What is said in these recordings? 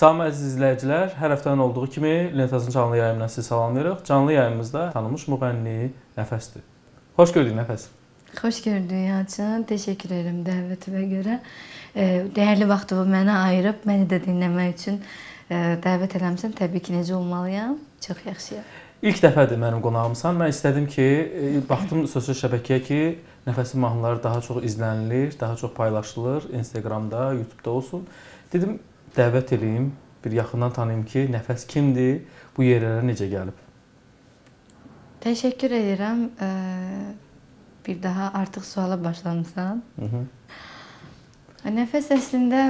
Salam əziz izləyicilər, hər həftənin olduğu kimi Lentazın canlı yayımından sizi salamlayırıq. Canlı yayımımızda tanınmış müğənni Nəfəsdir. Xoş gördük Nəfəs. Xoş gördük Yalçın. Təşəkkür edirəm dəvətimə görə. Dəyərli vaxtını mənə ayırıb məni də dinləmək üçün dəvət eləmisən. Təbii ki, necə olmalıyam? Çox yaxşıyam. İlk dəfədir mənim qonağımsan. Mən istədim ki, baxdım sosial şəbəkəyə ki, Nəfəsin mahnıları daha çox izlənilir, daha çox paylaşılır Instagramda, YouTube-da olsun. Dedim, dəvət eləyim, bir yaxından tanıyım ki, Nəfəs kimdir, bu yerlərə necə gəlib? Təşəkkür edirəm. Bir daha artıq suala başlamısan. Nəfəs əslində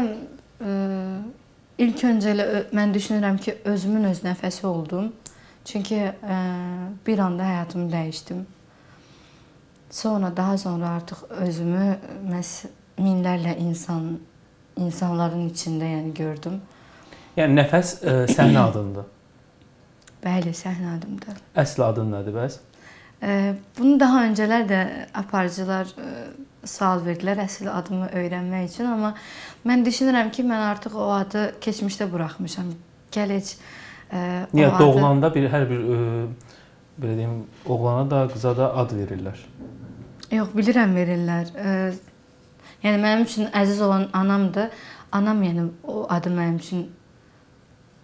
ilk öncələ mən düşünürəm ki, özümün öz nəfəsi oldum. Çünki bir anda həyatımı dəyişdim. Sonra daha sonra artıq özümü məs minlərlə insan insanların içində yəni gördüm. Yəni nəfəs ə, səhnə adındır. Bəli, səhnə adımdır. Əsl adın nədir bəs? Ə, bunu daha öncələr də aparıcılar ə, sual verdilər əsl adımı öyrənmək üçün, amma mən düşünürəm ki, mən artıq o adı keçmişdə buraxmışam. Gəl heç ə, Niyə adı... doğulanda bir hər bir ə, belə deyim, oğlana da, qıza da ad verirlər. Yox, bilirəm verirlər. Ə, Yəni mənim üçün əziz olan anamdır. Anam yəni o adı mənim üçün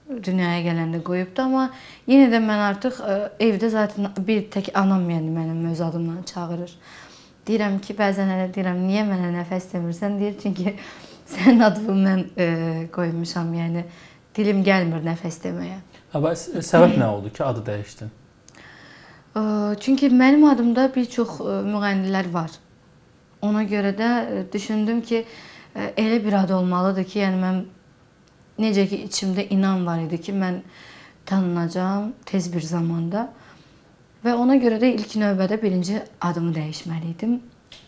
dünyaya gələndə qoyubdu, amma yenə də mən artıq ə, e, evdə zaten bir tək anam yəni mənim öz adımla çağırır. Deyirəm ki, bəzən elə deyirəm, niyə mənə nəfəs demirsən? Deyir, çünki sənin adını mən ə, e, qoymuşam, yəni dilim gəlmir nəfəs deməyə. Amma səbəb nə oldu ki, adı dəyişdin? Ə, çünki mənim adımda bir çox ə, müğənnilər var. Ona görə də e, düşündüm ki, e, elə bir ad olmalıdır ki, yəni mən necə ki içimdə inan var idi ki, mən tanınacağam tez bir zamanda. Və ona görə də ilk növbədə birinci adımı dəyişməli idim.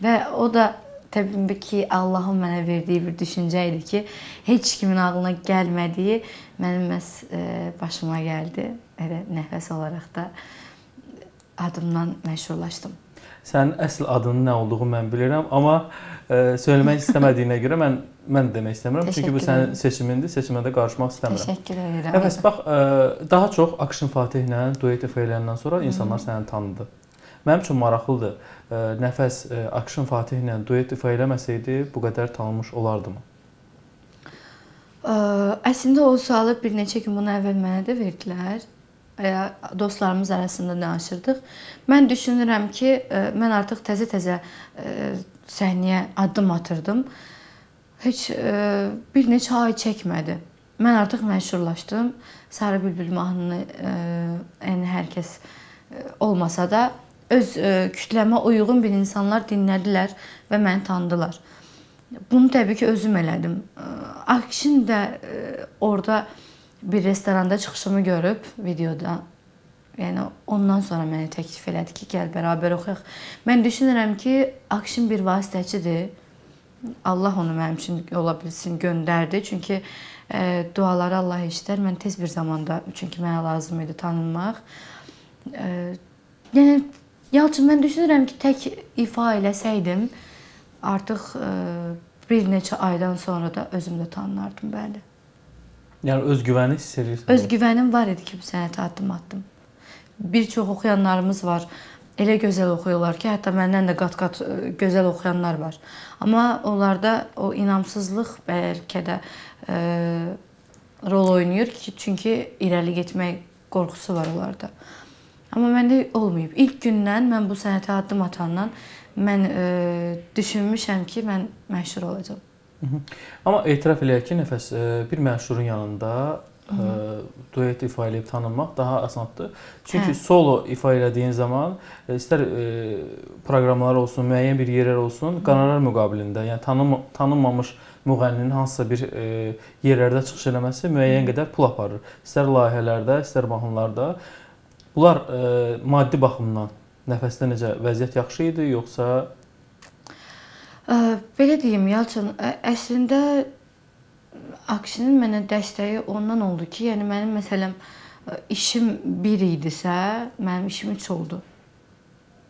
Və o da təbii ki, Allahın mənə verdiyi bir düşüncə idi ki, heç kimin ağlına gəlmədiyi mənim məs e, başıma gəldi. Elə nəfəs olaraq da adımdan məşhurlaşdım. Sənin əsl adının nə olduğunu mən bilirəm, amma ə, e, söyləmək istəmədiyinə görə mən mən demək istəmirəm. Çünki bu sənin seçimindir. Seçimə də qarışmaq istəmirəm. Təşəkkür edirəm. Əvəz bax, ə, e, daha çox Akşin Fatihlə duet eləyəndən sonra insanlar səni tanıdı. Mənim üçün maraqlıdır. Ə, e, Nəfəs ə, Akşin Fatihlə duet eləməsəydi, bu qədər tanınmış olardımı? Ə, əslində o sualı bir neçə gün bundan əvvəl mənə də verdilər dostlarımız arasında danışırdıq. Mən düşünürəm ki, e, mən artıq təzə-təzə e, səhnəyə addım atırdım. Heç e, bir neçə ay çəkmədi. Mən artıq məşhurlaşdım. Sarı bülbül mahnını yəni hər kəs olmasa da öz kütləmə uyğun bir insanlar dinlədilər və məni tanıdılar. Bunu təbii ki, özüm elədim. Akşin də orada bir restoranda çıxışımı görüb videoda. Yəni ondan sonra mənə təklif elədi ki, gəl bərabər oxuyaq. Mən düşünürəm ki, Akşin bir vasitəçidir. Allah onu mənim üçün ola bilsin göndərdi. Çünki e, duaları Allah eşidər. Mən tez bir zamanda çünki mənə lazım idi tanınmaq. E, yəni Yalçın mən düşünürəm ki, tək ifa eləsəydim artıq e, bir neçə aydan sonra da özüm də tanınardım, bəli. Yəni öz güvəni hiss edirsən. Öz güvənim var idi ki, bu sənətə addım atdım. Bir çox oxuyanlarımız var. Elə gözəl oxuyurlar ki, hətta məndən də qat-qat e, gözəl oxuyanlar var. Amma onlarda o inamsızlıq bəlkə də e, rol oynayır ki, çünki irəli getmək qorxusu var onlarda. Amma məndə olmayıb. İlk gündən mən bu sənətə addım atandan mən e, düşünmüşəm ki, mən məşhur olacağam. Amma etiraf eləyək ki, nəfəs e, bir məşhurun yanında ə, e, duet ifa edib tanınmaq daha asandır. Çünki hə. solo ifa elədiyin zaman e, istər ə, proqramlar olsun, müəyyən bir yerlər olsun, qonorar müqabilində, yəni tanım tanınmamış müğənninin hansısa bir ə, yerlərdə çıxış eləməsi müəyyən qədər pul aparır. İstər layihələrdə, istər mahnılarda. Bunlar ə, maddi baxımdan nəfəsdə necə vəziyyət yaxşı idi, yoxsa Belə deyim, Yalçın, əslində Akşinin mənə dəstəyi ondan oldu ki, yəni mənim məsələn işim bir idisə, mənim işim üç oldu.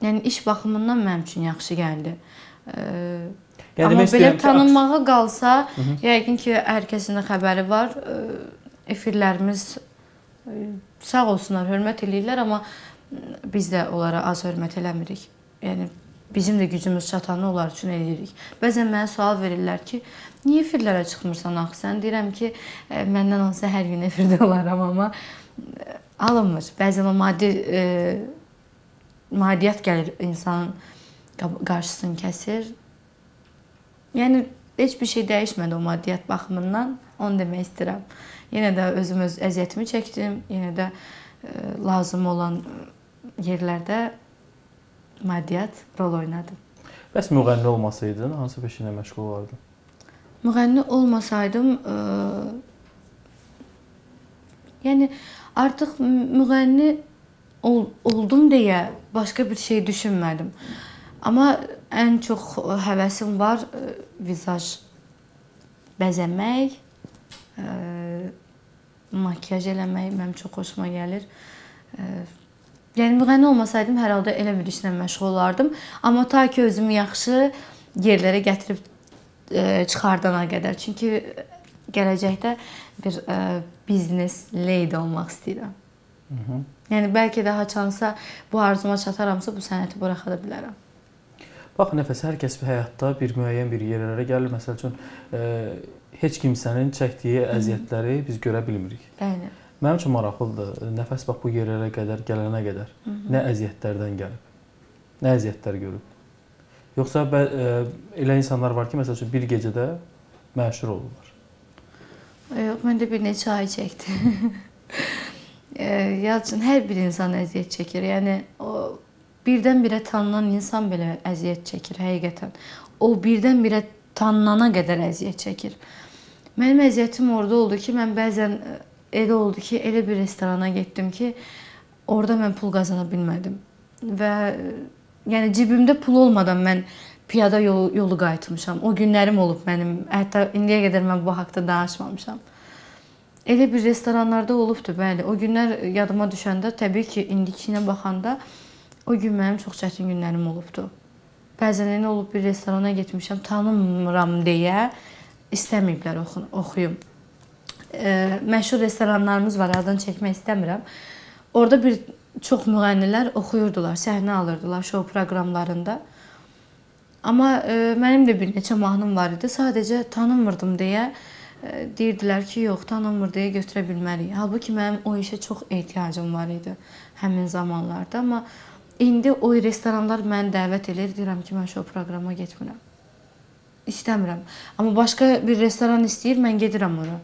Yəni iş baxımından mənim üçün yaxşı gəldi. Yəni, Amma belə tanınmağa qalsa, Hı -hı. yəqin ki, hər kəsin də xəbəri var. efirlərimiz sağ olsunlar, hörmət eləyirlər, amma biz də onlara az hörmət eləmirik. Yəni bizim də gücümüz çatanı onlar üçün eləyirik. Bəzən mənə sual verirlər ki, niyə efirlərə çıxmırsan axı? Sən deyirəm ki, e, məndən olsa hər gün efirdə olaram, amma e, alınmır. Bəzən o maddi e, maddiyyat gəlir insanın qarşısını kəsir. Yəni heç bir şey dəyişmədi o maddiyyat baxımından. Onu demək istəyirəm. Yenə də özüm öz əziyyətimi çəkdim. Yenə də ə, lazım olan yerlərdə maddiyyat rol oynadı. Bəs müğənni olmasaydın, hansı peşə ilə məşğul olardın? Müğənni olmasaydım, ə, yəni artıq müğənni ol, oldum deyə başqa bir şey düşünmədim. Amma ən çox həvəsim var ə, vizaj bəzəmək, ə, makiyaj eləmək mənim çox xoşuma gəlir. Ə, Yəni müğənni olmasaydım hər halda elə bir işlə məşğul olardım. Amma ta ki özümü yaxşı yerlərə gətirib ə, çıxardana qədər. Çünki gələcəkdə bir ə, biznes lady olmaq istəyirəm. Hı -hı. Yəni bəlkə də haçansa bu arzuma çataramsa bu sənəti buraxa da bilərəm. Bax, nəfəs hər kəs həyatda bir müəyyən bir yerlərə gəlir. Məsəl üçün, ə, heç kimsənin çəkdiyi əziyyətləri biz görə bilmirik. Bəli. Mənim üçün maraqlıdır. Nəfəs bax bu yerlərə qədər gələnə qədər Hı -hı. nə əziyyətlərdən gəlib? Nə əziyyətlər görüb? Yoxsa bə, ə, e, elə insanlar var ki, məsəl üçün bir gecədə məşhur olurlar. Yox, mən də bir neçə ay çəkdi. Yalçın hər bir insan əziyyət çəkir. Yəni o birdən-birə tanınan insan belə əziyyət çəkir həqiqətən. O birdən-birə tanınana qədər əziyyət çəkir. Mənim əziyyətim orada oldu ki, mən bəzən elə oldu ki, elə bir restorana getdim ki, orada mən pul qazana bilmədim. Və yəni cibimdə pul olmadan mən piyada yolu, yolu qayıtmışam. O günlərim olub mənim. Hətta indiyə qədər mən bu haqqda danışmamışam. Elə bir restoranlarda olubdu, bəli. O günlər yadıma düşəndə təbii ki, indikinə baxanda o gün mənim çox çətin günlərim olubdu. Bəzən elə olub bir restorana getmişəm, tanımıram deyə istəməyiblər oxu oxuyum məşhur restoranlarımız var, adını çəkmək istəmirəm. Orada bir çox müğənnilər oxuyurdular, səhnə alırdılar şou proqramlarında. Amma ə, mənim də bir neçə mahnım var idi. Sadəcə tanınmırdım deyə ə, deyirdilər ki, yox, tanınmır deyə götürə bilmərik. Halbuki mənim o işə çox ehtiyacım var idi həmin zamanlarda, amma indi o restoranlar məni dəvət edir, deyirəm ki, mən şou proqrama getmirəm. İstəmirəm. Amma başqa bir restoran istəyir, mən gedirəm ora.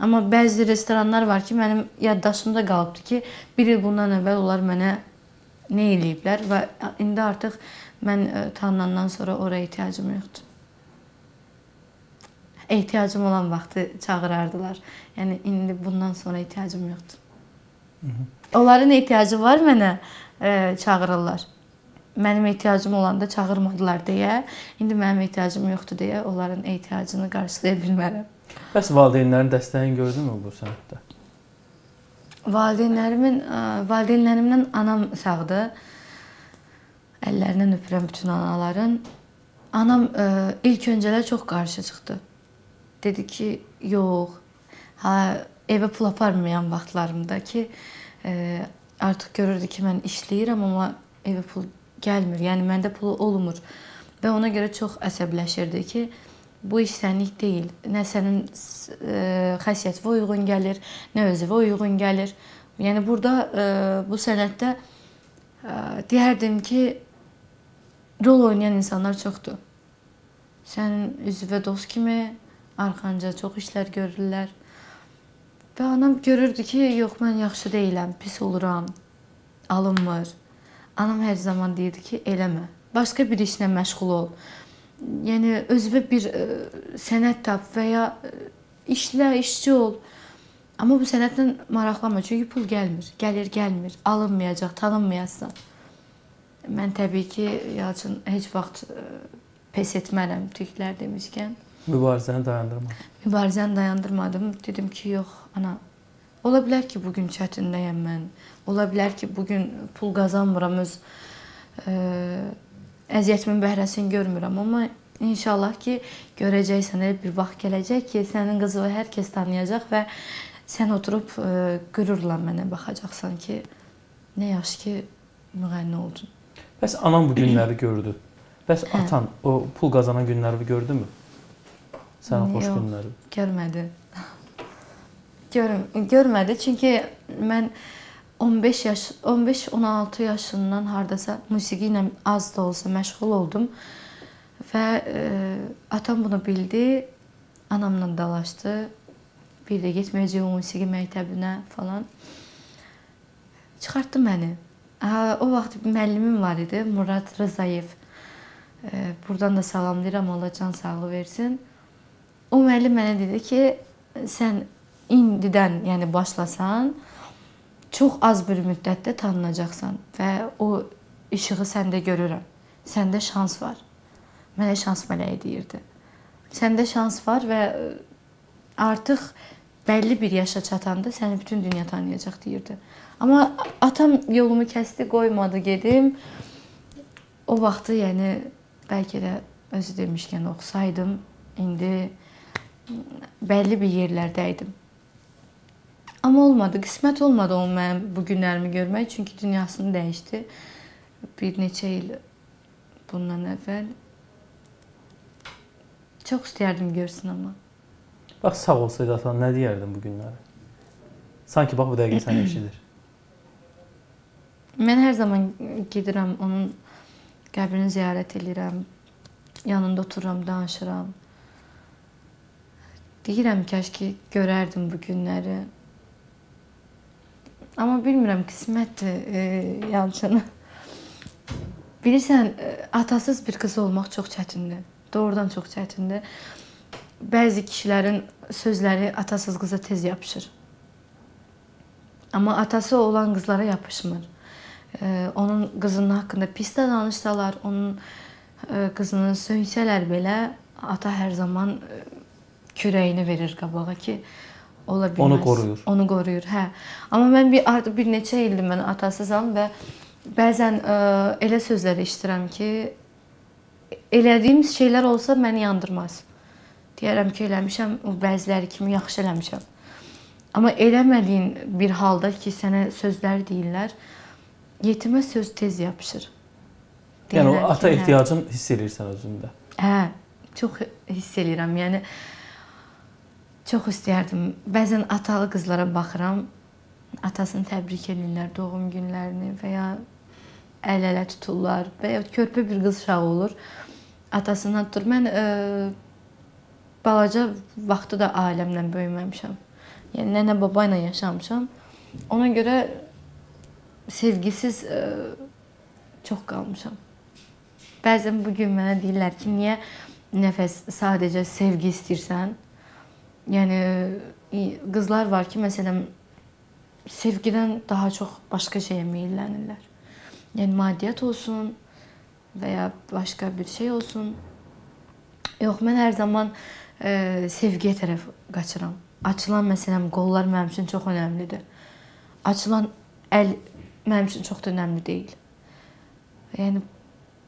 Amma bəzi restoranlar var ki, mənim yaddaşımda qalıbdı ki, bir il bundan əvvəl onlar mənə nə eləyiblər və indi artıq mən e, tanınandan sonra ora ehtiyacım yoxdur. Ehtiyacım olan vaxtı çağırardılar. Yəni indi bundan sonra ehtiyacım yoxdur. Onların ehtiyacı var mənə, e, çağırırlar. Mənim ehtiyacım olanda çağırmadılar deyə, indi mənim ehtiyacım yoxdur deyə onların ehtiyacını qarşılaya bilmərəm. Bəs valideynlərin dəstəyini gördünmü bu sənətdə? Valideynlərimin valideynlərimdən anam sağdır. Əllərindən öpürəm bütün anaların. Anam ə, ilk öncələr çox qarşı çıxdı. Dedi ki, yox. Ha, evə pul aparmayan vaxtlarımda ki, ə, artıq görürdü ki, mən işləyirəm, amma evə pul gəlmir. Yəni məndə pul olmur. Və ona görə çox əsəbləşirdi ki, bu iş sənlik deyil. Nə sənin e, xəssiyyətinə uyğun gəlir, nə özünə uyğun gəlir. Yəni burada e, bu sənətdə e, deyərdim ki, rol oynayan insanlar çoxdur. Sənin üzvə dost kimi arxanca çox işlər görürlər. Və anam görürdü ki, yox mən yaxşı deyiləm, pis oluram, alınmır. Anam hər zaman deyirdi ki, eləmə. Başqa bir işlə məşğul ol yəni özünə bir ə, e, sənət tap və ya e, işlə, işçi ol. Amma bu sənətlə maraqlanma, çünki pul gəlmir. Gəlir, gəlmir, alınmayacaq, tanınmayasan. Mən təbii ki, Yalçın heç vaxt ə, e, pes etmərəm türklər demişkən. Mübarizəni dayandırmadım. Mübarizəni dayandırmadım. Dedim ki, yox, ana, ola bilər ki, bu gün çətindəyəm mən. Ola bilər ki, bu gün pul qazanmıram öz ə, əziyyətimin bəhrəsini görmürəm, amma inşallah ki, görəcəksən elə bir vaxt gələcək ki, sənin qızını hər kəs tanıyacaq və sən oturub ə, qürurla mənə baxacaqsan ki, nə yaxşı ki müğənni oldun. Bəs anam bu günləri gördü. Bəs Hə. atan o pul qazanan günləri gördümü? Sənin xoş günləri. Görmədi. Gör, görmədi çünki mən 15 yaş 15-16 yaşından hardasa musiqi ilə az da olsa məşğul oldum və e, atam bunu bildi. Anamla dalaşdı. Bir də getməyəcək musiqi məktəbinə falan. Çıxartdı məni. Ha, o vaxt müəllimim var idi, Murad Rzayev. E, buradan da salamlayıram, Allah can sağlığı versin. O müəllim mənə dedi ki, sən indidən, yəni başlasan, çox az bir müddətdə tanınacaqsan və o işığı səndə görürəm. Səndə şans var. Mənə şans mələyi deyirdi. Səndə şans var və artıq bəlli bir yaşa çatanda səni bütün dünya tanıyacaq deyirdi. Amma atam yolumu kəsdi, qoymadı gedim. O vaxtı, yəni bəlkə də özü demişkən oxusaydım, indi bəlli bir yerlərdə idim. Amma olmadı, qismət olmadı onun mənim bu günlərimi görmək, çünki dünyasını dəyişdi. Bir neçə il bundan əvvəl çox istəyərdim görsün amma. Bax sağ olsaydı atan nə deyərdin bu günləri? Sanki bax bu dəqiqə səni eşidir. Mən hər zaman gedirəm onun qəbrini ziyarət edirəm. Yanında otururam, danışıram. Deyirəm kaş ki görərdim bu günləri. Amma bilmirəm qismətdir e, Yalçın. Bilirsən, e, atasız bir qız olmaq çox çətindir. Doğrudan çox çətindir. Bəzi kişilərin sözləri atasız qıza tez yapışır. Amma atası olan qızlara yapışmır. E, onun qızının haqqında pis də danışsalar, onun e, qızını söysələr belə ata hər zaman e, kürəyini verir qabağa ki, ola bilməz. Onu qoruyur. Onu qoruyur, hə. Amma mən bir artıq bir neçə ildir mən atasızam və bəzən ə, elə sözlər eşidirəm ki, elədiyim şeylər olsa məni yandırmaz. Deyərəm ki, eləmişəm, o bəziləri kimi yaxşı eləmişəm. Amma eləmədiyin bir halda ki, sənə sözlər deyirlər, yetimə söz tez yapışır. Yəni o Deyirlər ata ki, hə. ehtiyacını hiss edirsən özündə. Hə, çox hiss eləyirəm. Yəni çox istərdim. Bəzən atalı qızlara baxıram, atasını təbrik edirlər doğum günlərini və ya əl-ələ tuturlar və ya körpə bir qız uşağı olur. Atasından tutur. Mən e, balaca vaxtı da ailəmlə böyüməmişəm. Yəni nənə baba ilə yaşamışam. Ona görə sevgisiz e, çox qalmışam. Bəzən bu gün mənə deyirlər ki, niyə nəfəs sadəcə sevgi istəyirsən? Yəni qızlar var ki, məsələn, sevgidən daha çox başqa şeyə meylənirlər. Yəni maddiyyat olsun və ya başqa bir şey olsun. Yox, mən hər zaman e, sevgiyə tərəf qaçıram. Açılan məsələn qollar mənim üçün çox əhəmilidir. Açılan əl mənim üçün çox da əhəmili deyil. Yəni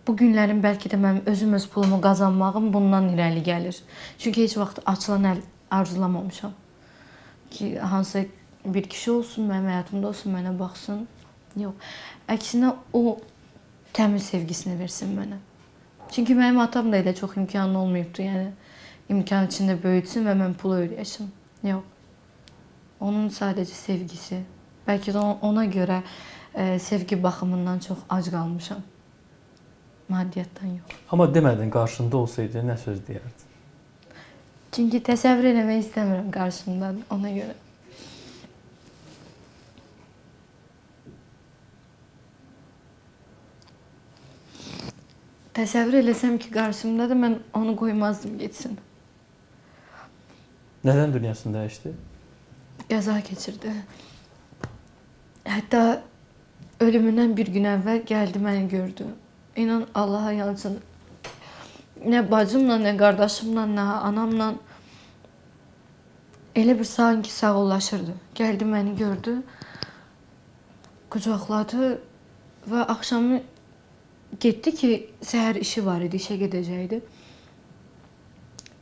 bu günlərin bəlkə də mənim özüm öz pulumu qazanmağım bundan irəli gəlir. Çünki heç vaxt açılan əl arzulamamışam. Ki hansısa bir kişi olsun, mənim həyatımda olsun, mənə baxsın. Yox. Əksinə o təmiz sevgisini versin mənə. Çünki mənim atam da elə çox imkanı olmayıbdı. Yəni imkan içində böyütsün və mən pul öyrəşim. Yox. Onun sadəcə sevgisi. Bəlkə də ona görə e, sevgi baxımından çox ac qalmışam. Maddiyyatdan yox. Amma demədin qarşında olsaydı nə söz deyərdin? Çünki təsəvvür eləmək istəmirəm qarşımdan ona görə. Təsəvvür eləsəm ki, qarşımdadır, mən onu qoymazdım getsin. Nədən dünyasını dəyişdi? Qəza keçirdi. Hətta ölümündən bir gün əvvəl gəldi məni gördü. İnan Allaha yansın. Nə bacımla, nə qardaşımla, nə anamla elə bir sanki sağollaşırdı. Gəldi məni gördü. Qucaqladı və axşamı getdi ki, səhər işi var idi, işə gedəcəkdi.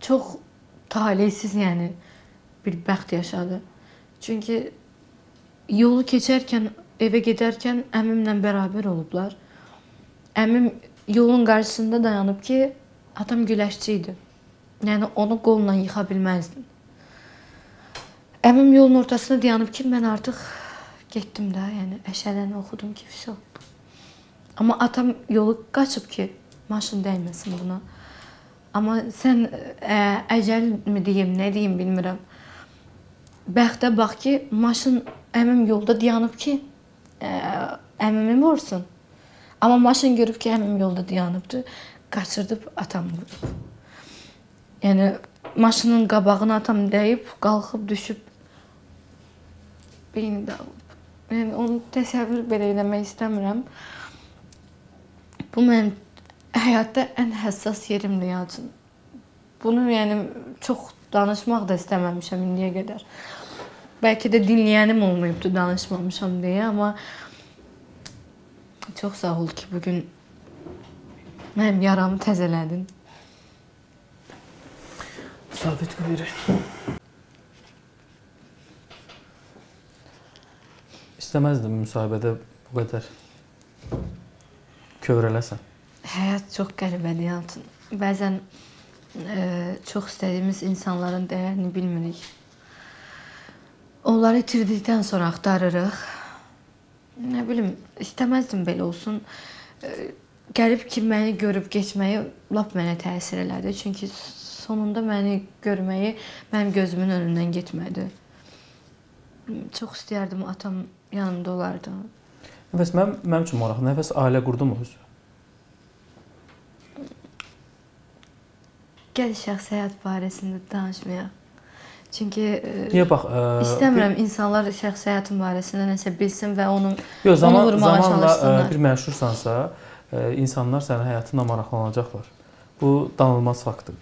Çox talihsiz, yəni bir bəxt yaşadı. Çünki yolu keçərkən, evə gedərkən əmimlə bərabər olublar. Əmim yolun qarşısında dayanıb ki, atam güləşçi idi. Yəni onu qolla yıxa bilməzdin. Əmim yolun ortasında dayanıb ki, mən artıq getdim də, yəni əşələni oxudum ki, vəsə. Amma atam yolu qaçıb ki, maşın dəyməsin buna. Amma sən ə, əcəl mi deyim, nə deyim bilmirəm. Bəxtə bax ki, maşın əmim yolda dayanıb ki, ə, əmimi vursun. Amma maşın görüb ki, əmim yolda dayanıbdı, qaçırdıb atam vurub. Yəni maşının qabağına atam dəyib, qalxıb düşüb beyni dağılıb. Yəni onu təsəvvür belə eləmək istəmirəm. Bu mənim həyatda ən həssas yerimdir Yalçın. Bunu yəni çox danışmaq da istəməmişəm indiyə qədər. Bəlkə də dinləyənim olmayıbdı danışmamışam deyə, amma çox sağ ol ki, bu gün mənim yaramı təzələdin. Sabit buyur. İstəməzdim müsahibədə bu qədər kövrələsən. Həyat çox qəribədir Yalçın. Bəzən e, çox istədiyimiz insanların dəyərini bilmirik. Onları itirdikdən sonra axtarırıq. Nə bilim, istəməzdim belə olsun. E, gəlib ki, məni görüb getməyi lap mənə təsir elədi. Çünki sonunda məni görməyi mənim gözümün önündən getmədi. Çox istəyərdim atam yanımda olardı. Nəfəs mənim, mənim üçün maraqlı. Nəfəs ailə qurdu mu özü? Gəl şəxsi həyat barəsində danışmayaq. Çünki e, Niyə bax, ə, istəmirəm insanlar şəxsi həyatım barəsində nəsə bilsin və onun Yox, zaman onu vurmağa zamanla ə, çalışsınlar. bir məşhursansa, ə, insanlar sənin həyatınla maraqlanacaqlar. Bu danılmaz faktdır.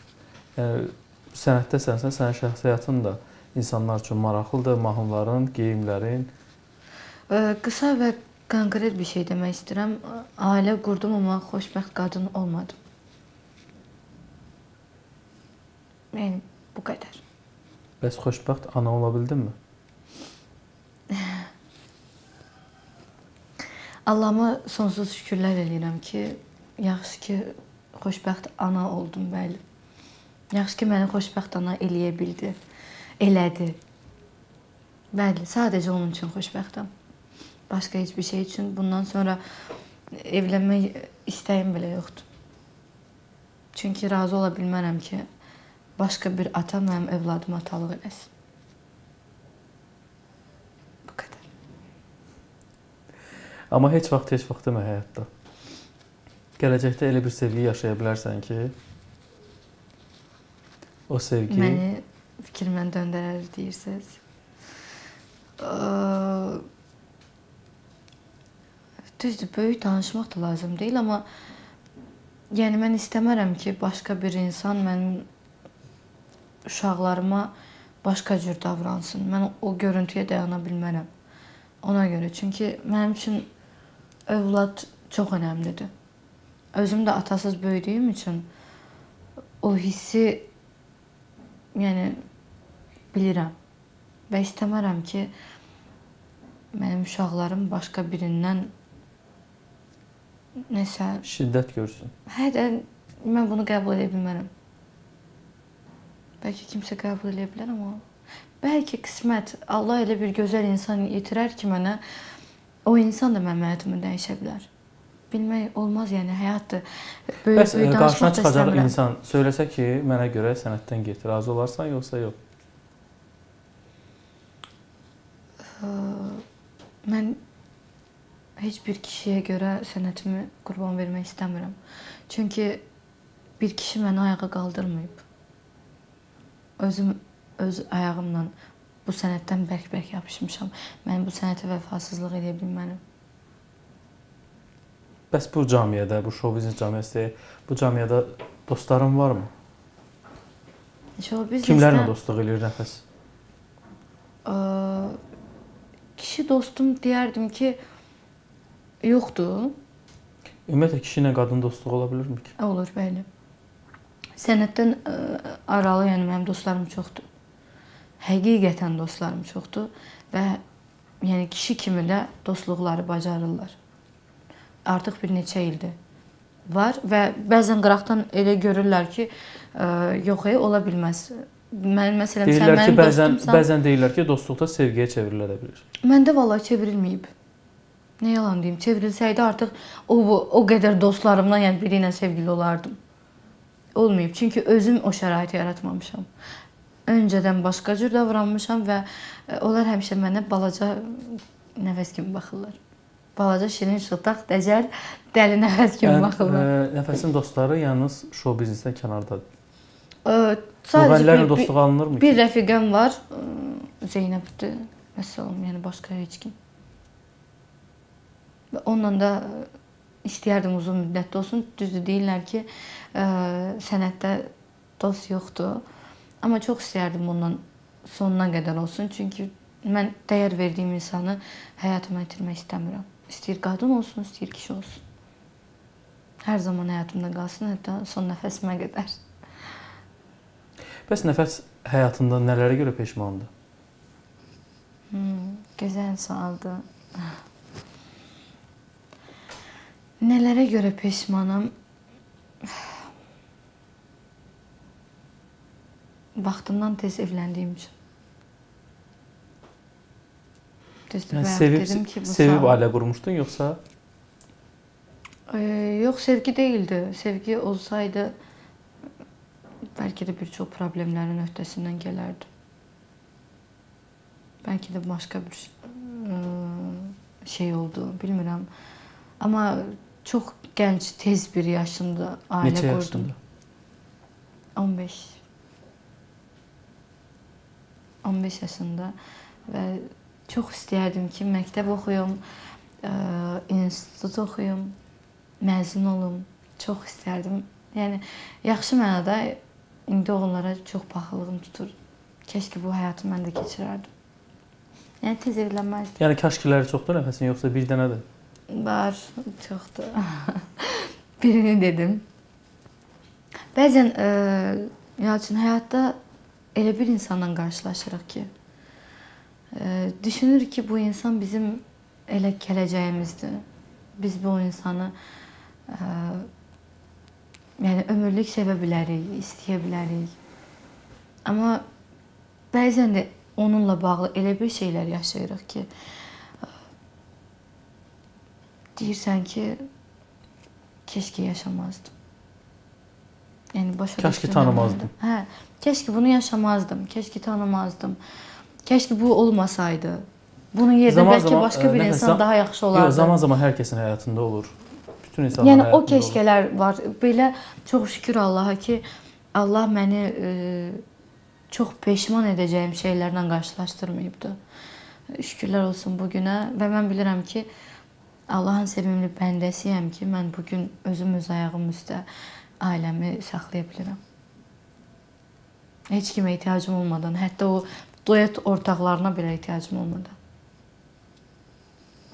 Yəni sənətdəsənsə, sənin şəxsi həyatın da insanlar üçün maraqlıdır, mahnıların, geyimlərin. Qısa və konkret bir şey demək istəyirəm. Ailə qurdum amma xoşbəxt qadın olmadım. Yəni bu qədər. Bəs xoşbəxt ana ola bildinmi? Allahıma sonsuz şükürlər eləyirəm ki, yaxşı ki xoşbəxt ana oldum, bəli. Yaxşı ki məni xoşbəxt ana eləyə bildi. Elədi. Bəli, sadəcə onun üçün xoşbəxtəm. Başqa heç bir şey üçün bundan sonra evlənmək istəyim belə yoxdur. Çünki razı ola bilmərəm ki, başqa bir ata mənim övladıma atalıq eləsin. Bu qədər. Amma heç vaxt heç vaxt demə həyatda. Gələcəkdə elə bir sevgi yaşaya bilərsən ki, o sevgi Məni fikrimdən döndərər deyirsiniz. Eee, Düzdür, böyük danışmaq da lazım deyil, amma yəni mən istəmərəm ki, başqa bir insan mənim uşaqlarıma başqa cür davransın. Mən o görüntüyə dayana bilmərəm. Ona görə, çünki mənim üçün övlad çox əhəmilidir. Özüm də atasız böyüdüyüm üçün o hissi yəni bilirəm və istəmərəm ki, mənim uşaqlarım başqa birindən nəsə şiddət görsün. Hə mən bunu qəbul edə bilmərəm. Bəlkə kimsə qəbul edə bilər amma bəlkə qismət Allah elə bir gözəl insan yetirər ki mənə o insan da mənim həyatımı dəyişə bilər. Bilmək olmaz, yəni həyatdır. Böyük Bəs ə, böyük qarşına danışmaq da çıxacaq insan söyləsə ki, mənə görə sənətdən get, razı olarsan yoxsa yox? Mən heç bir kişiyə görə sənətimi qurban vermək istəmirəm. Çünki bir kişi məni ayağa qaldırmayıb. Özüm öz ayağımla bu sənətdən bərk-bərk yapışmışam. Mən bu sənətə vəfasızlıq edə bilmərəm. Bəs bu cəmiyyədə, bu şou biznes cəmiyyəsi, bu cəmiyyədə dostların varmı? Şou biznesdə Kimlərlə dostluq eləyir nəfəs? Ə, kişi dostum deyərdim ki, yoxdur. Ümumiyyətlə kişi ilə qadın dostluğu ola bilirmi ki? Olur, bəli. Sənətdən ə, aralı, yəni mənim dostlarım çoxdur. Həqiqətən dostlarım çoxdur və yəni kişi kimi də dostluqları bacarırlar. Artıq bir neçə ildir var və bəzən qıraqdan elə görürlər ki, ə, yox, ey, ola bilməz. Mən məsələn sən Deyirlər ki, mənim bəzən dostumsan. bəzən deyirlər ki, dostluqda sevgiyə çevrilə də bilir. Məndə vallahi çevrilməyib. Nə yalan deyim, çevrilsəydi artıq o o qədər dostlarımla, yəni biri ilə sevgili olardım. Olmayıb. Çünki özüm o şəraiti yaratmamışam. Öncədən başqa cür davranmışam və e, onlar həmişə mənə balaca nəfəs kimi baxırlar. Balaca şirin şıltaq, dəcəl, dəli nəfəs kimi Yəni, baxırlar. ə, nəfəsin dostları yalnız şou biznesdən kənardadır. Ə, Sadəcə Müğənnilərlə bir, dostluq alınırmı? bir rəfiqəm var, Zeynəbdir. Məsələn, yəni başqa heç kim. Və onunla da istəyərdim uzun müddətli olsun. Düzdür deyirlər ki, ə, sənətdə dost yoxdur. Amma çox istəyərdim onunla sonuna qədər olsun. Çünki mən dəyər verdiyim insanı həyatıma itirmək istəmirəm. İstəyir qadın olsun, istəyir kişi olsun. Hər zaman həyatımda qalsın, hətta son nəfəsimə qədər. Bəs nəfəs həyatında nələrə görə peşmandır? Hmm, gözəl sualdır. Nələrə görə peşmanam? Vaxtımdan tez evləndiyim üçün. Düzdür, Yəni sevib dedim ki, bu sevib sual- ailə qurmuşdun yoxsa Ee, yox, sevgi değildi. Sevgi olsaydı bəlkə də bir çox problemlərin öhdəsindən gələrdim. Bəlkə də başqa bir ə, şey oldu, bilmirəm. Amma çox gənc, tez bir yaşımda ailə neçə qurdum. yaşında? 15 15 yaşında və çox istəyərdim ki, məktəb oxuyum, ə, institut oxuyum, məzun olum. Çox istərdim. Yəni yaxşı mənada indi onlara çox paxıllığım tutur. Kəşki bu həyatı mən də keçirərdim. Yəni tez evlənməzdim. Yəni kaşkiləri çoxdur nəfəsin yoxsa bir dənədir? Var, çoxdur. Birini dedim. Bəzən ə, Yalçın həyatda elə bir insanla qarşılaşırıq ki, ə, düşünürük ki, bu insan bizim elə gələcəyimizdir. Biz bu insanı ə, yəni ömürlük sevə bilərik, istəyə bilərik. Amma bəzən də onunla bağlı elə bir şeylər yaşayırıq ki, deyirsən ki, keşke yaşamazdım. Yəni başa Keşke düşdün tanımazdım. Hə, keşke bunu yaşamazdım, keşke tanımazdım. Keşke bu olmasaydı. Bunun yerinə Zaman bəlkə zaman, başqa ə, bir insan daha yaxşı olardı. Yox, zaman-zaman hər kəsin həyatında olur. Bütün insanların Yəni o həyatında olur. keşkələr var. Belə çox şükür Allaha ki, Allah məni e, çox peşman edəcəyim şeylərlə qarşılaşdırmayıbdı. Şükürlər olsun bu günə və mən bilirəm ki, Allahın sevimli bəndəsiyəm ki, mən bu gün özüm öz ayağım üstə ailəmi saxlaya bilirəm. Heç kimə ehtiyacım olmadan, hətta o duet ortaqlarına belə ehtiyacım olmadan.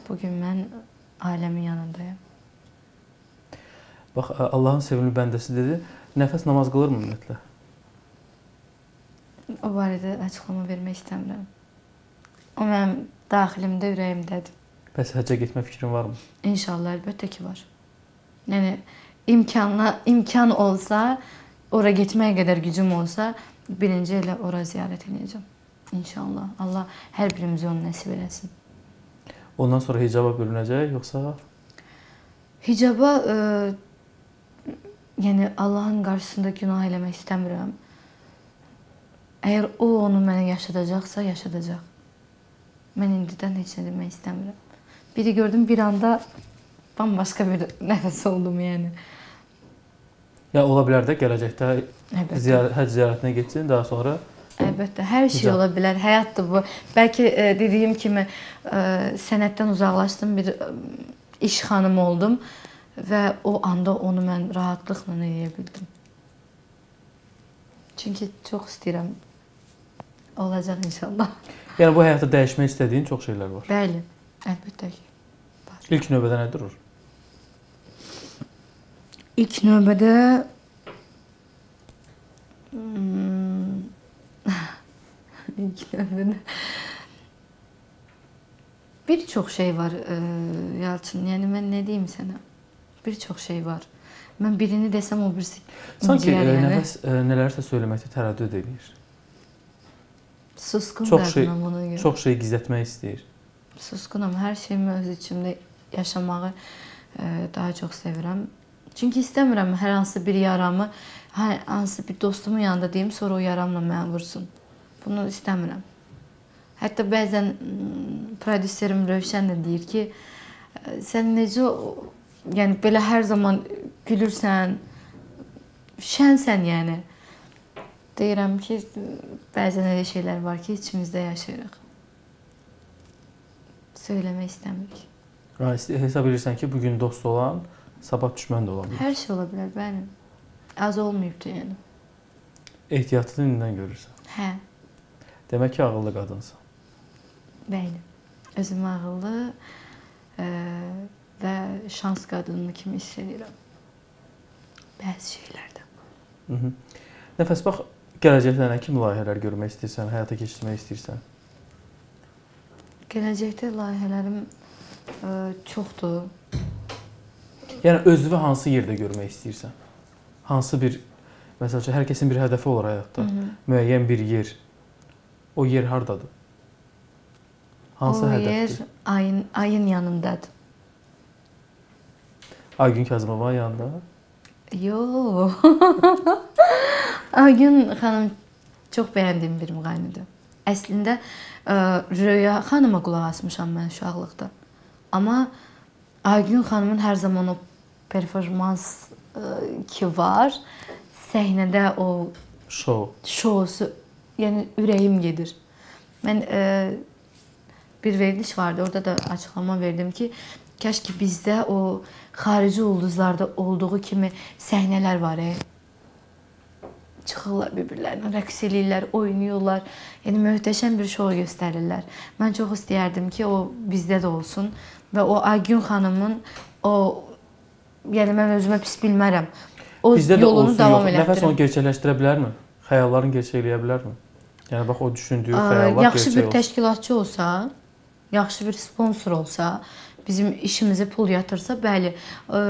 Bu gün mən ailəmin yanındayam. Bax Allahın sevimli bəndəsi dedi, nəfəs namaz qılırmı ümumiyyətlə? O barədə açıqlama vermək istəmirəm. O mənim daxilimdə, ürəyimdədir. Bəs həccə getmə fikrin varmı? İnşallah əlbəttə ki var. Yəni imkanla imkan olsa, ora getməyə qədər gücüm olsa, birinci elə ora ziyarət edəcəm. İnşallah. Allah hər birimizə onu nəsib eləsin. Ondan sonra hicaba bölünəcək yoxsa Hicaba ə, yəni Allahın qarşısında günah eləmək istəmirəm. Əgər o onu mənə yaşadacaqsa, yaşadacaq. Mən indidən heç nə demək istəmirəm. Biri gördüm bir anda bambaşqa bir nəfəs oldum yəni. Ya ola bilər də gələcəkdə ziyarət həcc ziyarətinə getsin, daha sonra Əlbəttə, hər şey ola bilər. Həyatdır bu. Bəlkə e, dediyim kimi e, sənətdən uzaqlaşdım, bir e, iş xanımı oldum və o anda onu mən rahatlıqla edə bildim. Çünki çox istəyirəm. Olacaq inşallah. yəni bu həyatda dəyişmək istədiyin çox şeylər var. Bəli, əlbəttə ki. İlk növbədə nə durur? İlk növbədə hmm, İlk növbədə. Bir çox şey var e, Yalçın. Yəni mən nə deyim sənə? Bir çox şey var. Mən birini desəm o birisi Sanki e, yəni. nəfəs e, nələrsə söyləməkdə tərəddüd edir. Susqun Çox şey- buna görə. Çox şey gizlətmək istəyir. Susqunam. Hər şeyimi öz içimdə yaşamağı e, daha çox sevirəm. Çünki istəmirəm hər hansı bir yaramı, hər hansı bir dostumun yanında deyim, sonra o yaramla məni vursun. Bunu istəmirəm. Hətta bəzən prodüserim Rövşən də deyir ki, "E, sən necə yəni belə hər zaman gülürsən, şənsən yəni. Deyirəm ki, bəzən elə şeylər var ki, içimizdə yaşayırıq. Söyləmək istəmirik. Hesab edirsən ki, bu gün dost olan, sabah düşmən də ola bilər. Hər şey ola bilər, bəli. Az olmayıbdı yəni. Ehtiyatlı indidən görürsən. Hə, Demək ki, ağıllı qadınsan. bəli. Özümü ağıllı ə, və şans qadını kimi hiss edirəm. Bəzi şeylərdə. Mhm. Nəfəs bax, gələcəkdə nə kimi layihələr görmək istəyirsən, həyata keçirmək istəyirsən? Gələcəkdə layihələrim ə, çoxdur. Yəni özünü hansı yerdə görmək istəyirsən? Hansı bir məsəl üçün hər kəsin bir hədəfi olur həyatda. Hı -hı. Müəyyən bir yer. O yer hardadır? Hansı o hədəfdir? yer ayın ayın yanındadır. Aygün Kazımova yanında. Yox. Aygün xanım çox bəyəndiyim bir müğənnidir. Əslində Röya xanıma qulaq asmışam mən uşaqlıqda. Amma Aygün xanımın hər zaman o performans ki var, səhnədə o Show. şousu, yəni ürəyim gedir. Mən ə, bir veriliş vardı, orada da açıqlama verdim ki, kaş ki bizdə o xarici ulduzlarda olduğu kimi səhnələr var. E. Çıxırlar bir-birlərinə, rəqs eləyirlər, oynayırlar. Yəni möhtəşəm bir şou göstərirlər. Mən çox istəyərdim ki, o bizdə də olsun və o Aygün xanımın o yəni mən özümə pis bilmərəm. O Bizdə də yolunu davam yox. Nəfəs onu elətdirir. gerçəkləşdirə bilərmi? Xəyallarını gerçəkləyə bilərmi? Yəni bax o düşündüyü xəyallar yaxşı bir təşkilatçı olsa, yaxşı bir sponsor olsa, bizim işimizi pul yatırsa, bəli, ə,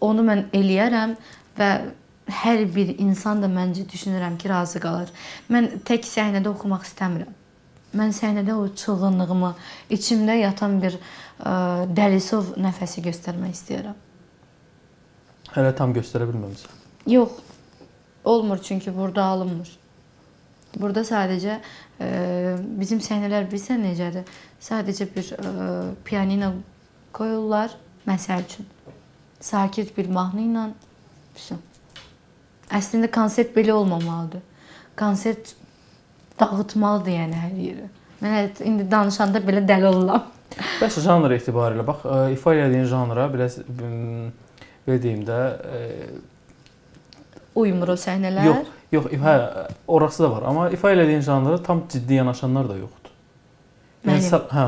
onu mən eləyərəm və hər bir insan da məncə düşünürəm ki, razı qalır. Mən tək səhnədə oxumaq istəmirəm. Mən səhnədə o çılğınlığımı, içimdə yatan bir ə, dəlisov nəfəsi göstərmək istəyirəm. Hələ tam göstərə bilməmisən. Yox. Olmur çünki burada alınmır. Burada sadəcə e, bizim səhnələr bilirsən necədir? Sadəcə bir e, pianino qoyurlar məsəl üçün. Sakit bir mahnı ilə vəsə. Əslində konsert belə olmamalıdır. Konsert dağıtmalıdır yəni hər yeri. Mən hətta indi danışanda belə dəli oluram. Bəs janr etibarilə bax ə, ifa elədiyin janra biraz belə deyim də ə, Uymur o səhnələr. yox, yox, hə, orası da var, amma ifa elədiyin janra tam ciddi yanaşanlar da yoxdur. Yəni Mənim. sab- hə,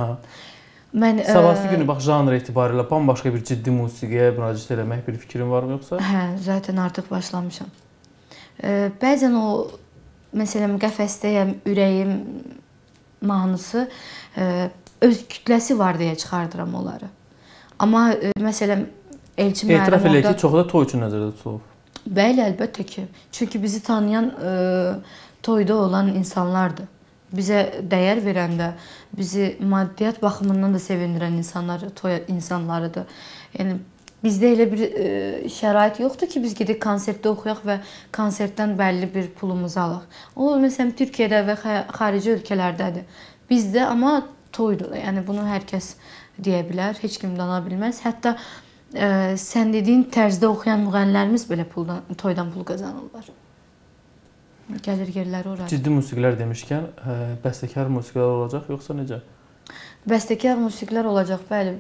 Mən e, sabahsı günü bax janr etibarilə bambaşqa bir ciddi musiqiyə müraciət eləmək bir fikrin varmı yoxsa? Hə, zaten artıq başlamışam. E, bəzən o məsələn qəfəsdəyəm, ürəyim mahnısı e, öz kütləsi var deyə çıxardıram onları. Amma e, məsələn Etiraf müəllim elə ki, orada çoxu da toy üçün nəzərdə tutulub. Bəli, əlbəttə ki. Çünki bizi tanıyan e, toyda olan insanlardır. Bizə dəyər verəndə, bizi maddiyyat baxımından da sevindirən insanlar, toy insanlarıdır. Yəni bizdə elə bir e, şərait yoxdur ki, biz gedib konsertdə oxuyaq və konsertdən bəlli bir pulumuzu alaq. O məsələn Türkiyədə və xarici ölkələrdədir. Bizdə amma toydur. Yəni bunu hər kəs deyə bilər, heç kim dana bilməz. Hətta ə, sən dediyin tərzdə oxuyan müğənnilərimiz belə puldan, toydan pul qazanırlar. Gəlir yerləri ora. Ciddi musiqilər demişkən, hə, bəstəkar musiqilər olacaq yoxsa necə? Bəstəkar musiqilər olacaq, bəli.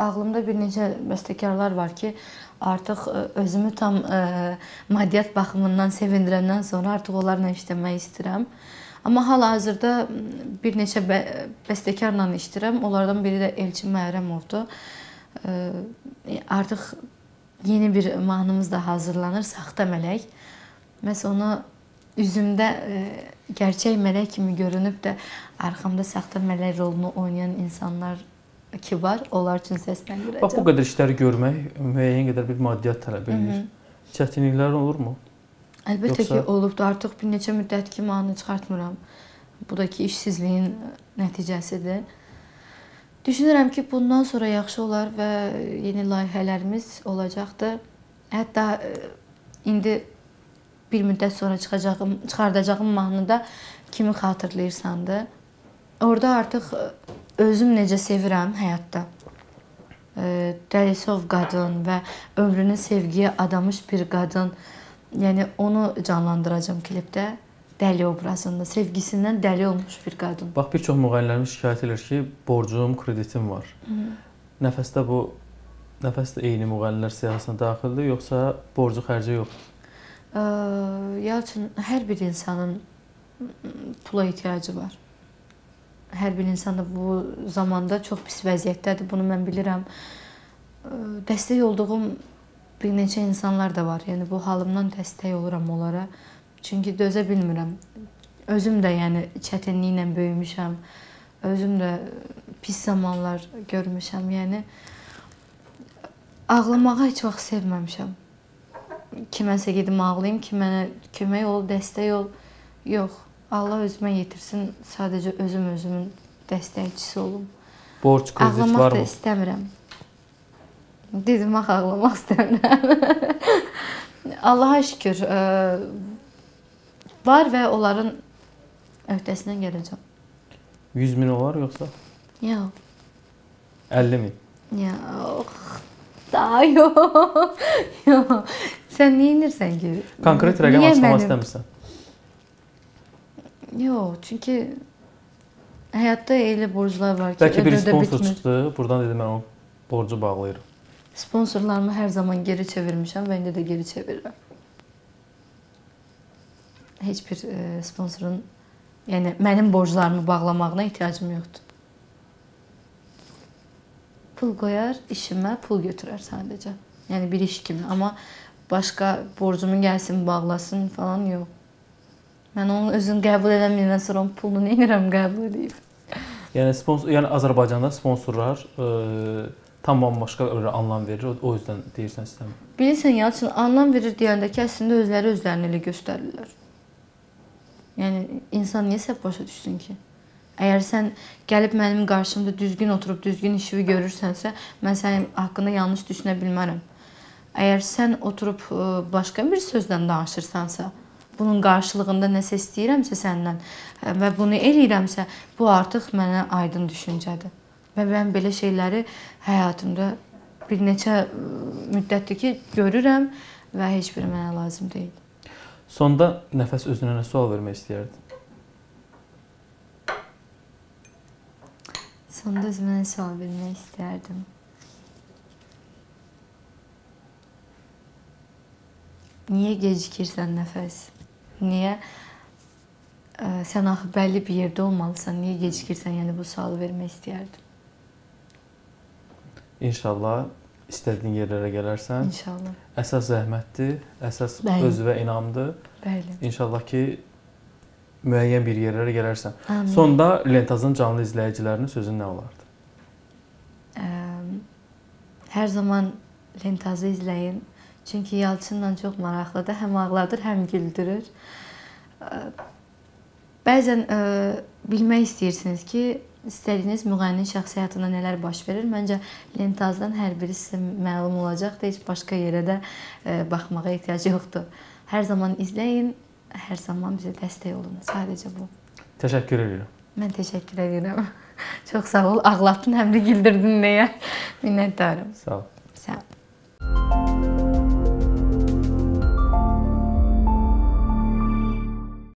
Ağlımda bir neçə bəstəkarlar var ki, artıq ə, özümü tam ə, maddiyyat baxımından sevindirəndən sonra artıq onlarla işləmək istəyirəm. Amma hal-hazırda bir neçə bə bəstəkarla işləyirəm. Onlardan biri də Elçin Məhrəmovdur. Ə, Artıq yeni bir mahnımız da hazırlanır, Saxta Mələk. Məs onu üzümdə e, gerçək mələk kimi görünüb də arxamda saxta mələk rolunu oynayan insanlar ki var, onlar üçün səsləndirəcəm. Bax bu qədər işləri görmək müəyyən qədər bir maddiyyat tələb edir. Çətinliklər olurmu? Əlbəttə Yoxsa- ki, olubdu. Artıq bir neçə müddət ki, mahnı çıxartmıram. Bu da ki, işsizliyin nəticəsidir. Düşünürəm ki, bundan sonra yaxşı olar və yeni layihələrimiz olacaqdır. Hətta e, indi bir müddət sonra çıxacağım, çıxardacağım mahnıda kimi xatırlayırsandı. Orda artıq e, özüm necə sevirəm həyatda. E, Dəlisov qadın və ömrünü sevgiyə adamış bir qadın. Yəni onu canlandıracağam klipdə. Dəli obrazında, sevgisindən dəli olmuş bir qadın. Bax bir çox müğənnilərimiz şikayət edir ki, borcum, kreditim var. Nəfəsdə bu nəfəsdə eyni müğənnilər siyahısına daxildir, yoxsa borcu xərci yoxdur? Ə, Yalçın hər bir insanın pula ehtiyacı var. Hər bir insan da bu zamanda çox pis vəziyyətdədir. Bunu mən bilirəm. Dəstək olduğum bir neçə insanlar da var. Yəni bu halımdan dəstək oluram onlara. Çünki dözə bilmirəm. Özüm də yəni çətinliklə böyümüşəm. Özüm də pis zamanlar görmüşəm. Yəni ağlamağı heç vaxt sevməmişəm. Kiməsə gedim ağlayım ki, mənə kömək ol, dəstək ol. Yox, Allah özümə yetirsin. Sadəcə özüm özümün dəstəkçisi olum. Borc, kredit Ağlamaq var da mı? istəmirəm. Dedim axı ağlamaq istəmirəm. Allaha şükür, ə, var və onların öhdəsindən gələcəm. 100 min olar yoxsa Yox. 50 min? Yox. Daha yox. Yox. Sən nə edirsən ki? Konkret rəqəm Niyə mənim- istəmirsən. Yox, çünki həyatda elə borclar var ki, Bəlkə bir sponsor bitmir. çıxdı, buradan dedi mən o borcu bağlayıram. Sponsorlarımı hər zaman geri çevirmişəm və indi də geri çevirirəm. Heç bir e, sponsorun yəni mənim borclarımı bağlamağına ehtiyacım yoxdur. Pul qoyar, işimə pul götürər sadəcə. Yəni bir iş kimi, amma başqa borcumu gəlsin, bağlasın falan yox. Mən onun özünü qəbul eləməyəndən sonra onun pulunu nə edirəm qəbul edib. Yəni sponsor, yəni Azərbaycanda sponsorlar ə, tam bambaşqa bir anlam verir. O, o yüzdən deyirsən istəmirəm. Bilirsən Yalçın anlam verir deyəndə ki, əslində özləri özlərini elə göstərirlər. Yəni insan niyə səhv başa düşsün ki? Əgər sən gəlib mənim qarşımda düzgün oturub düzgün işimi görürsənsə, mən sənin haqqında yanlış düşünə bilmərəm. Əgər sən oturub ə, başqa bir sözlə danışırsansa, bunun qarşılığında nəsə istəyirəmsə səndən ə, və bunu eləyirəmsə, bu artıq mənə aydın düşüncədir. Və mən belə şeyləri həyatımda bir neçə ə, müddətdir ki, görürəm və heç biri mənə lazım deyil. Sonda nəfəs özünə nə sual vermək istəyərdin? Sonda özümə nə sual vermək istərdim. Niyə gecikirsən nəfəs? Niyə ə, sən axı bəlli bir yerdə olmalısan? Niyə gecikirsən? Yəni bu sualı vermək istərdim. İnşallah istədiyin yerlərə gələrsən. İnşallah. Əsas zəhmətdir, əsas Bəli. özünə inamdır. Bəli. İnşallah ki müəyyən bir yerlərə gələrsən. Amin. Sonda Lentazın canlı izləyicilərinin sözü nə olardı? Ə, hər zaman Lentazı izləyin. Çünki Yalçınla çox maraqlıdır. Həm ağladır, həm güldürür. Ə, Bəzən ə, bilmək istəyirsiniz ki, istədiyiniz müğənninin şəxsi həyatında nələr baş verir. Məncə Lentazdan hər biri sizə məlum olacaqdır. Heç başqa yerə də ə, baxmağa ehtiyac yoxdur. Hər zaman izləyin, hər zaman bizə dəstək olun. Sadəcə bu. Təşəkkür edirəm. Mən təşəkkür edirəm. Çox sağ ol. Ağlatdın, həm də güldürdün deyə. Minnətdaram. Sağ ol.